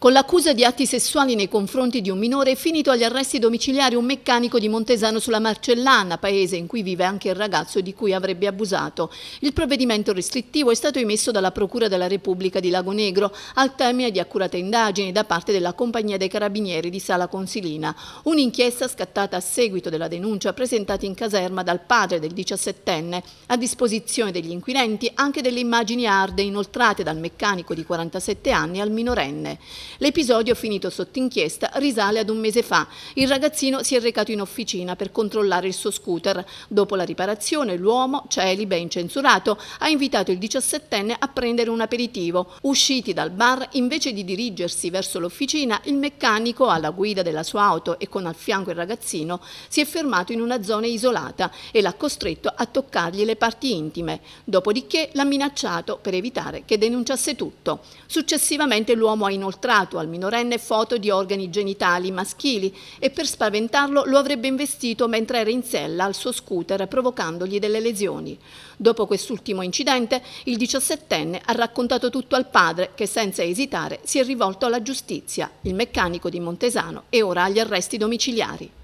Con l'accusa di atti sessuali nei confronti di un minore è finito agli arresti domiciliari un meccanico di Montesano sulla Marcellana, paese in cui vive anche il ragazzo di cui avrebbe abusato. Il provvedimento restrittivo è stato emesso dalla Procura della Repubblica di Lago Negro al termine di accurate indagini da parte della Compagnia dei Carabinieri di Sala Consilina. Un'inchiesta scattata a seguito della denuncia presentata in caserma dal padre del 17enne, a disposizione degli inquirenti anche delle immagini arde inoltrate dal meccanico di 47 anni al minorenne. L'episodio finito sotto inchiesta risale ad un mese fa. Il ragazzino si è recato in officina per controllare il suo scooter. Dopo la riparazione l'uomo, celibe e incensurato, ha invitato il 17enne a prendere un aperitivo. Usciti dal bar, invece di dirigersi verso l'officina, il meccanico, alla guida della sua auto e con al fianco il ragazzino, si è fermato in una zona isolata e l'ha costretto a toccargli le parti intime. Dopodiché l'ha minacciato per evitare che denunciasse tutto. Successivamente l'uomo ha inoltrato mostrato al minorenne foto di organi genitali maschili e per spaventarlo lo avrebbe investito mentre era in sella al suo scooter provocandogli delle lesioni. Dopo quest'ultimo incidente il diciassettenne ha raccontato tutto al padre che senza esitare si è rivolto alla giustizia. Il meccanico di Montesano è ora agli arresti domiciliari.